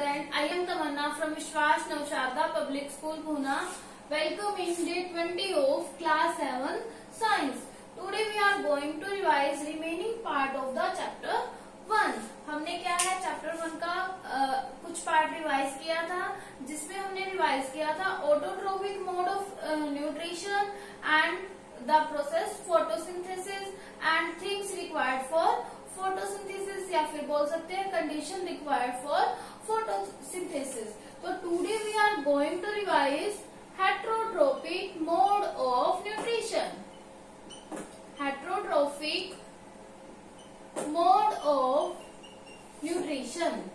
Student I am Tamanna from Vishwas Navsharada public school Poona welcome in day twenty of class seven science today we are going to revise remaining part of the chapter one हमने क्या है? Chapter one का आ, कुछ part revise किया था जिसमें हमने रिवाइज किया था autotrophic mode of nutrition and the process photosynthesis and things required for photosynthesis या फिर बोल सकते हैं condition required for photosynthesis. So today we are going to revise heterotrophic mode of nutrition. Heterotrophic mode of nutrition.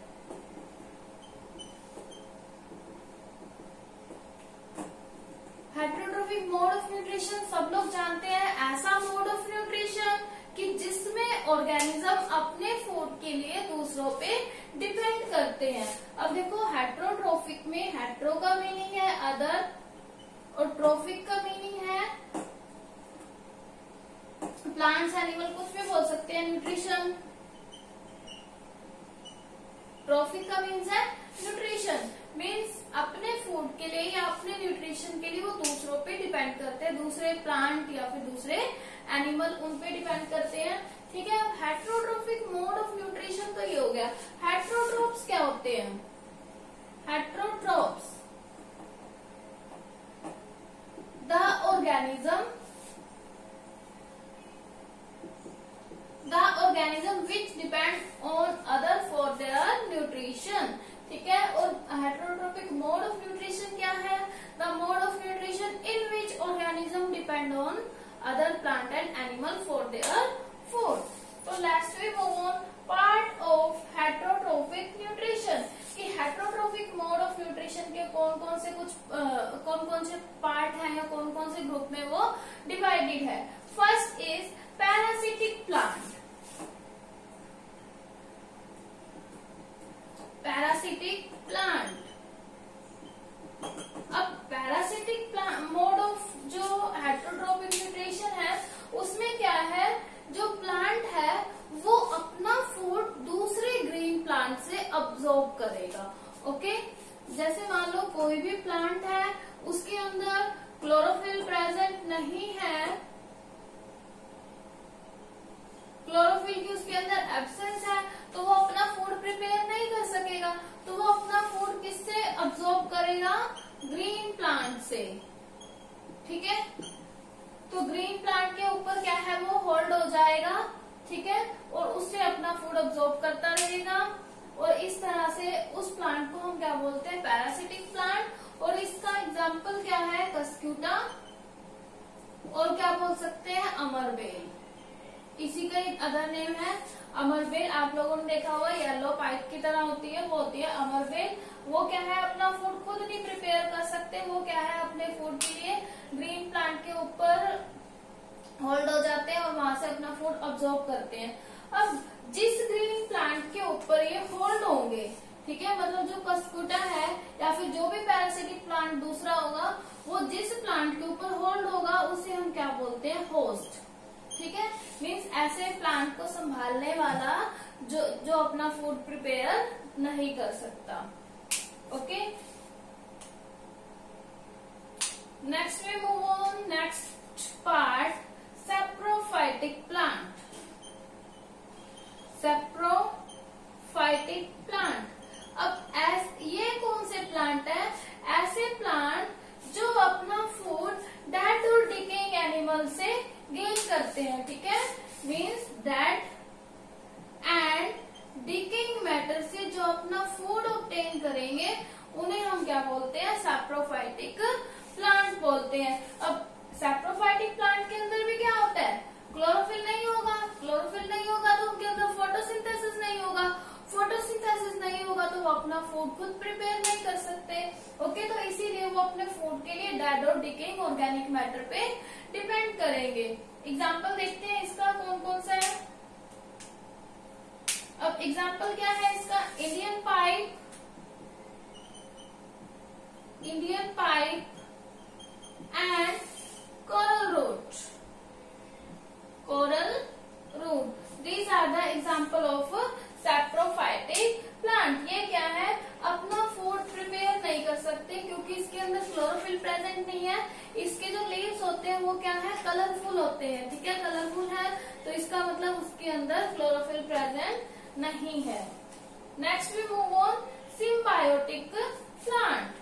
करते हैं। अब देखो heterotrophic में हेट्रो का मीनिंग है अदर और ट्रोफिक का मीनिंग है। प्लांट्स एनिमल कुछ भी बोल सकते हैं न्यूट्रिशन ट्रोफिक का मीन्स है न्यूट्रिशन मीन्स अपने फ़ूड के लिए या अपने न्यूट्रिशन के लिए वो दूसरों पे डिपेंड करते हैं। दूसरे प्लांट या फिर दूसरे एनिमल उन पे डिपेंड करते हैं। ठीक है, अब हेट्रोट्रोफिक मोड ऑफ़ न्यूट्रिशन तो ये हो गया। हैं heterotrophs the organism the organism which depend on other for their nutrition ठीक है? और हेट्रोट्रोपिक मोड ऑफ़ न्यूट्रिशन क्या है? The mode of nutrition in which organism depend on other plant and animal for their food तो let's we move on part of heterotrophic nutrition कि heterotrophic mode of nutrition के कौन कौन से कुछ कौन कौन से पार्ट हैं या कौन कौन से ग्रुप में वो डिवाइडेड है? First is parasitic plant parasitic plant अब पैरासिटिक प्लांट मोड ऑफ़ जो हेट्रोट्रोपिक न्यूट्रिशन है उसमें क्या है जो प्लांट है वो अपना फ़ूड दूसरे ग्रीन प्लांट से अब्सॉर्ब करेगा ओके जैसे मान लो कोई भी प्लांट है उसके अंदर क्लोरोफिल प्रेजेंट नहीं है क्लोरोफिल की उसके अंदर एब्सेंस है तो वो अपना फ़ूड प्रिपेयर नहीं कर सकेगा। तो वो अपना फ़ूड किससे अब्सॉर्ब करेगा? ग्रीन प्लांट से। ठीक है? तो ग्रीन प्लांट के ऊपर क्या है? वो होल्ड हो जाएगा। ठीक है? और उससे अपना फ़ूड अब्सॉर्ब करता रहेगा। और इस तरह से उस प्लांट को हम क्या बोलते हैं? पैरासिटिक प्लांट और इसका एग्ज़ाम्पल क्या है? कस्क्यूटा और क्या बोल सकते हैं? अमरबेल। इसी का एक अदर नेम है अमरबेल आप लोगों ने देखा हुआ येलो पाइप की तरह होती है, वो होती है अमरबेल वो क्या है, अपना फ़ूड खुद नहीं प्रिपेयर कर सकते, वो क्या है, अपने फ़ूड के लिए ग्रीन प्लांट के ऊपर होल्ड हो जाते हैं और वहाँ से अपना फ़ूड अब्सॉर्ब करते हैं। अब, जिस ग्रीन प्लांट के ऊपर ये होल्ड होंगे, ठीक है मतलब जो कस्कुटा है, या फिर जो भी पैरासिटिक प्लांट दूसरा होगा, वो जिस प्लांट के ऊपर होल्ड होगा, उसे हम क्या बोलते हैं होस्ट ठीक है? मीन्स ऐसे प्लांट को संभालने वाला जो जो अपना फ़ूड प्रिपेयर नहीं कर सकता। Okay next we move on next part saprophytic plant saprophytic plant अब ऐस, ये कौन से प्लांट है ऐसे प्लांट जो अपना फ़ूड डेड और डिकेइंग एनिमल से गेन करते हैं, ठीक है? Means that and decaying matter से जो अपना फ़ूड ऑप्टेन करेंगे, उन्हें हम क्या बोलते हैं? सैप्रोफाइटिक प्लांट बोलते हैं। अब सैप्रोफाइटिक प्लांट के अंदर भी क्या होता है? क्लोरोफिल नहीं होगा। क्लोरोफिल नहीं होगा तो उनके अंदर फोटोसिंथेसिस नहीं होगा। फोटोसिंथेसिस नहीं होगा तो वो अपना फ़ूड खुद प्रिपेयर नहीं कर सकते। ओके तो इसीलिए वो अपने फ़ूड के लिए डेड और डिकेइंग ऑर्गेनिक मैटर पे डिपेंड करेंगे। एग्ज़ाम्पल देखते हैं इसका कौन कौन सा है। अब एग्ज़ाम्पल क्या है इसका? Indian pipe Indian pipe and coral root coral root these are the example of saprophytic plant ये क्या है अपने होते हैं वो क्या है कलरफुल होते हैं, ठीक है? कलरफुल है तो इसका मतलब उसके अंदर क्लोरोफिल प्रेजेंट नहीं है। Next we move on symbiotic plant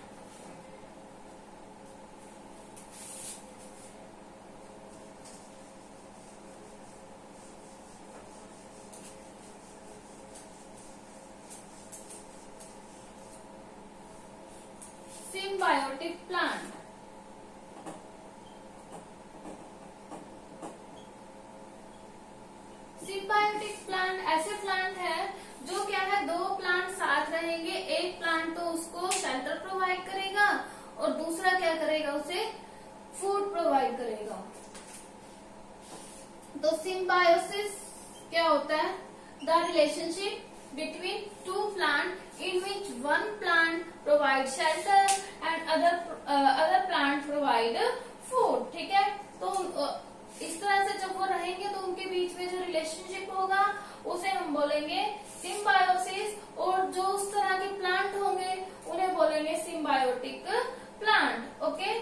symbiotic plant symbiotic plant ऐसे प्लांट है जो क्या है दो प्लांट साथ रहेंगे एक प्लांट तो उसको शेल्टर प्रोवाइड करेगा और दूसरा क्या करेगा उसे? फ़ूड प्रोवाइड करेगा। तो सिम्बायोसिस क्या होता है? The relationship between two plant in which one plant provide shelter and other other plant provide food ठीक है? तो uh, इस तरह से जब वो रहेंगे तो उनके बीच में जो रिलेशनशिप होगा उसे हम बोलेंगे सिम्बायोसिस और जो उस तरह के प्लांट होंगे उन्हें बोलेंगे सिम्बायोटिक प्लांट ओके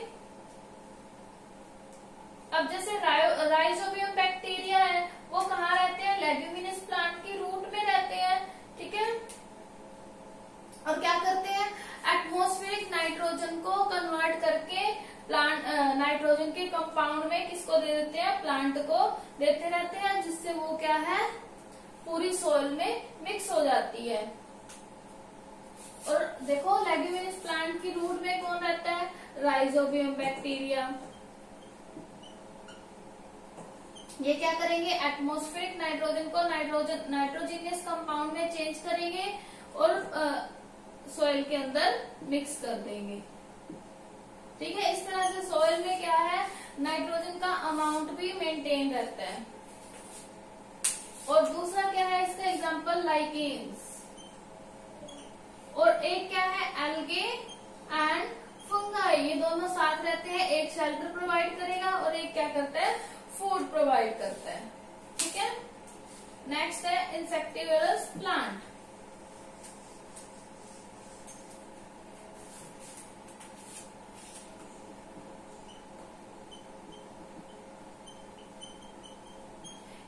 अब जैसे राइजोबियम बैक्टीरिया है, वो कहाँ रहते हैं? लेग्यूमिनस प्लांट की रूट में रहते हैं, ठीक है? और क्या करते हैं? एटमोस्फेरिक नाइट्रोजन को कन्वर्ट करके प्लांट नाइट्रोजन के कंपाउंड में किसको दे देते हैं? प्लांट को देते रहते हैं, जिससे वो क्या है? पूरी सोइल में मिक्स हो जाती है। और देखो लेग्यूमिनस प्लांट की रूट में कौन रहता है? राइजोबियम बैक्टीरिया ये क्या करेंगे? एटमोस्फेरिक नाइट्रोजन को नाइट्रोजन नाइट्रोजीनियस कंपाउंड में चेंज करेंगे और सॉइल के अंदर मिक्स कर देंगे। ठीक है, इस तरह से सॉइल में क्या है? नाइट्रोजन का अमाउंट भी मेंटेन रहता है। और दूसरा क्या है? इसका एग्जांपल लाइकेन्स और एक क्या है? एल्गे एंड फंगाई ये दोनों साथ रहते हैं, एक शेल्टर प्रोवाइड करेगा और एक क्या करता है? फ़ूड प्रोवाइड करता है। ठीक है? नेक्स्ट है इंसेक्टिवरस प्लांट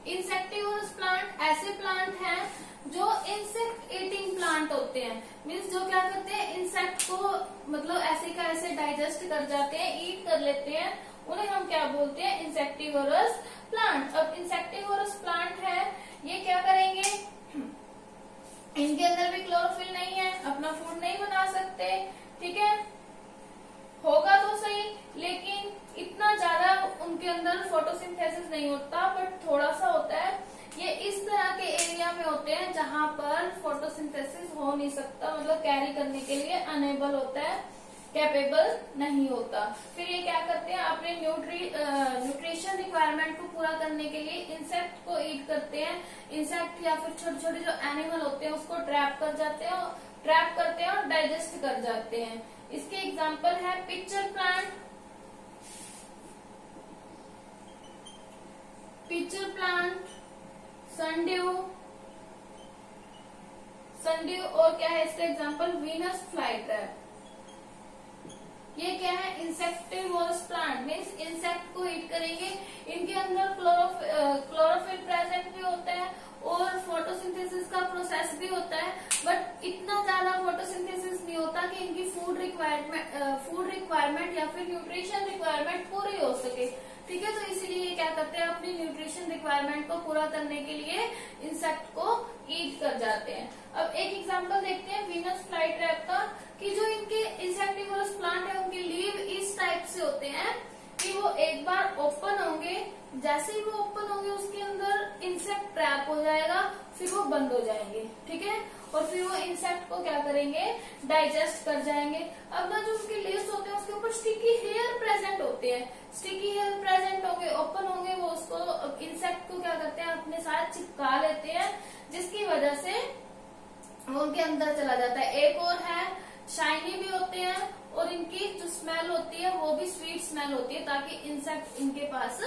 इंसेक्टिवरस प्लांट ऐसे प्लांट हैं जो इंसेक्ट ईटिंग प्लांट होते हैं। मीन्स जो क्या करते हैं इंसेक्ट को मतलब ऐसे का ऐसे डाइजेस्ट कर जाते हैं ईट कर लेते हैं। उन्हें हम क्या बोलते हैं? इंसेक्टिवरस प्लांट अब इंसेक्टिवरस प्लांट है, ये क्या करेंगे? इनके अंदर भी क्लोरोफिल नहीं है, अपना फ़ूड नहीं बना सकते, ठीक है? होगा तो सही, लेकिन इतना ज़्यादा उनके अंदर फोटोसिंथेसिस नहीं होता बट थोड़ा सा होता है। ये इस तरह के एरिया में होते हैं जहाँ पर फोटोसिंथेसिस हो नहीं सकता मतलब कैरी करने के लिए अनेबल होता है कैपेबल नहीं होता। फिर ये क्या करते हैं? अपने न्यूट्री न्यूट्रिशन रिक्वायरमेंट को पूरा करने के लिए इंसेक्ट को ईट करते हैं। इंसेक्ट या फिर छोटे छोटे जो एनिमल होते हैं, उसको ट्रैप कर जाते हैं ट्रैप करते हैं और डाइजेस्ट कर जाते हैं। इसके एग्ज़ाम्पल है pitcher plant pitcher plant sundew sundew और क्या है इसका एग्ज़ाम्पल वीनस फ़्लाइट ट्रैप ये क्या है? इंसेक्टिवोरस प्लांट मीन्स इंसेक्ट को ईट करेंगे। इनके अंदर क्लोरोफिल प्रेजेंट भी होता है और फोटोसिंथेसिस का प्रोसेस भी होता है। बट इतना ज़्यादा फोटोसिंथेसिस नहीं होता कि इनकी फ़ूड रिक्वायरमेंट फ़ूड रिक्वायरमेंट या फिर न्यूट्रिशन रिक्वायरमेंट पूरी हो सके। ठीक है? तो इसीलिए क्या करते हैं? अपनी न्यूट्रिशन रिक्वायरमेंट को पूरा करने के लिए इंसेक्ट को ईट कर जाते हैं। अब एक एग्ज़ाम्पल देखते हैं। वीनस फ्लाई ट्रैप का कि जो इनके इंसेक्टिवरस प्लांट है उनके लीव इस टाइप से होते हैं कि वो बार ओपन होंगे, जैसे ही वो ओपन होंगे, उसके अंदर इंसेक्ट ट्रैप हो जाएगा, फिर वो बंद हो जाएँगे, ठीक है? और फिर वो इंसेक्ट को क्या करेंगे? डाइजेस्ट कर जाएँगे। अब ना जो उसके लेस होते हैं, उसके ऊपर स्टिकी हेयर प्रेजेंट होते हैं। स्टिकी हेयर प्रेजेंट होंगे ओपन होंगे, वो उसको इंसेक्ट को क्या करते हैं? अपने साथ चिपका लेते हैं, जिसकी वजह से उनके अंदर चला जाता है। एक और है शाइनी भी होते हैं और इनकी जो स्मेल होती है, वो भी स्वीट स्मेल होती है ताकि इंसेक्ट इनके पास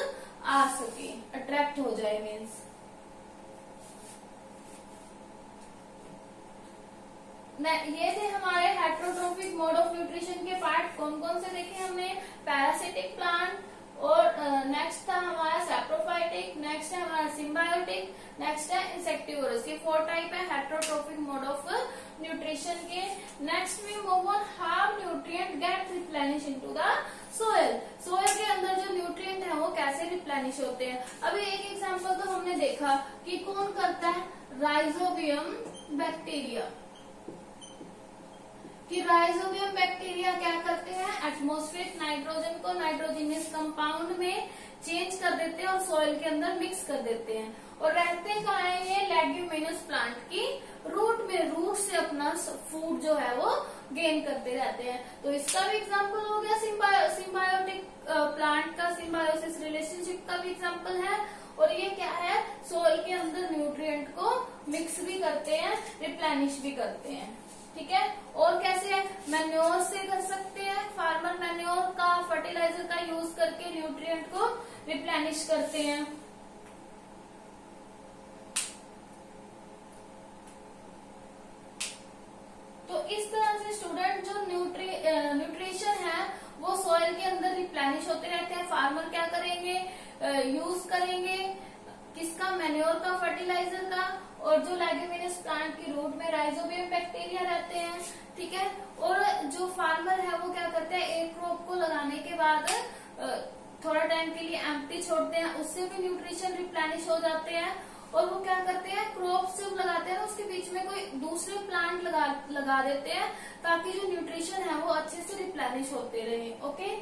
आ सके अट्रैक्ट हो जाए मीन्स ये थे हमारे हेट्रोट्रोफिक मोड ऑफ़ न्यूट्रिशन के पार्ट कौन कौन से देखे हमने? पैरासिटिक प्लांट और नेक्स्ट था हमारा सेप्रोफाइटिक नेक्स्ट है हमारा सिम्बायोटिक नेक्स्ट है इंसेक्टिवोरस ये फोर टाइप है हेट्रोट्रोफिक मोड ऑफ़ न्यूट्रिशन के. नेक्स्ट में move on how get replenish into the soil soil के अंदर जो न्यूट्रिएंट है वो कैसे रिप्लेनिश होते हैं? अभी एक एग्जांपल तो हमने देखा कि कौन करता है? राइजोबियम बैक्टीरिया कि राइजोबियम बैक्टीरिया क्या करते हैं? एटमोस्फेरिक नाइट्रोजन को नाइट्रोजनियस कंपाउंड में चेंज कर देते हैं और सॉइल के अंदर मिक्स कर देते हैं। और रहते कहा है ये? लेग्यूमिनस प्लांट की रूट में रूट से अपना फ़ूड जो है वो गेन करते रहते हैं। तो इसका भी एग्ज़ाम्पल हो गया सिम्बायोटिक प्लांट का सिम्बायोसिस रिलेशनशिप का भी एग्ज़ाम्पल है। और ये क्या है? सोइल के अंदर न्यूट्रिएंट को मिक्स भी करते हैं रिप्लेनिश भी करते हैं। ठीक है? और कैसे मैन्योर से कर सकते हैं। फार्मर मैन्योर का फर्टिलाइज़र का यूज़ करके न्यूट्रिएंट को रिप्लेनिश करते हैं। तो इस तरह से स्टूडेंट जो न्यूट्री न्यूट्रिशन है, वो सॉइल के अंदर रिप्लेनिश होते रहते हैं। फार्मर क्या करेंगे? यूज़ करेंगे। किसका? मैन्योर का फर्टिलाइज़र का। और जो लैग्यूमिनस प्लांट की रूट में राइजोबियम बैक्टीरिया रहते हैं, ठीक है? और जो फार्मर है, वो क्या करते हैं? एक क्रॉप को लगाने के बाद थोड़ा टाइम के लिए एम्प्टी छोड़ते हैं, उससे भी न्यूट्रिशन रिप्लेनिश हो जाते हैं। और वो क्या करते हैं? क्रॉप जब लगाते हैं उसके बीच में कोई दूसरे प्लांट लगा लगा देते हैं, ताकि जो न्यूट्रिशन है, वो अच्छे से रिप्लेनिश होते रहे ओके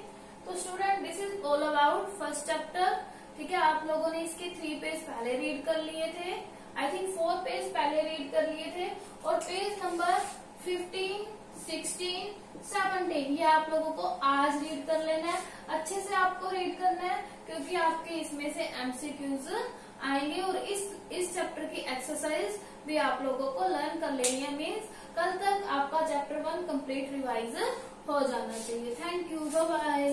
तो student this is all about first chapter ठीक है? आप लोगों ने इसके थ्री पेज पहले रीड कर लिए थे। आई थिंक फोर पेज पहले रीड कर लिए थे और page number fifteen sixteen seventeen ये आप लोगों को आज रीड कर लेना है। अच्छे से आपको रीड करना है, क्योंकि आपके इसमें से एमसीक्यूज आएँगे और इस इस चैप्टर की एक्सरसाइज भी आप लोगों को लर्न कर लेनी है। मीन्स कल तक आपका चैप्टर वन कंप्लीट रिवाइज हो जाना चाहिए। Thank you bye